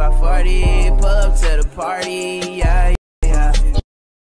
by 40, pull up to the party, yeah.